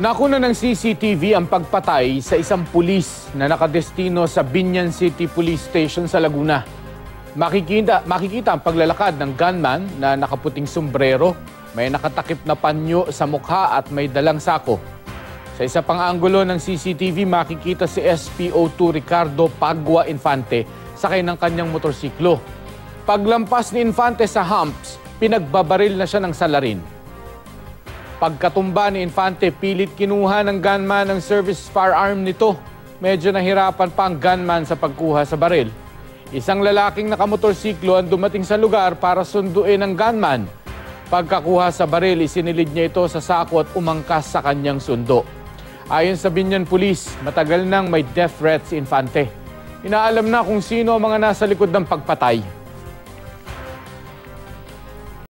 Nakuna ng CCTV ang pagpatay sa isang pulis na nakadestino sa Binyan City Police Station sa Laguna. Makikita, makikita ang paglalakad ng gunman na nakaputing sombrero, may nakatakip na panyo sa mukha at may dalang sako. Sa isa pang anggulo ng CCTV, makikita si SPO2 Ricardo Pagua Infante sakay ng kanyang motorsiklo. Paglampas ni Infante sa humps, pinagbabaril na siya ng salarin. Pagkatumba ni Infante, pilit kinuha ng gunman ang service firearm nito. Medyo nahirapan pa ang gunman sa pagkuha sa baril. Isang lalaking nakamotorsiklo ang dumating sa lugar para sunduin ang gunman. Pagkakuha sa baril, isinilid niya ito sa sako at umangkas sa kanyang sundo. Ayon sa Binyan Police, matagal nang may death threat si Infante. Inaalam na kung sino ang mga nasa likod ng pagpatay.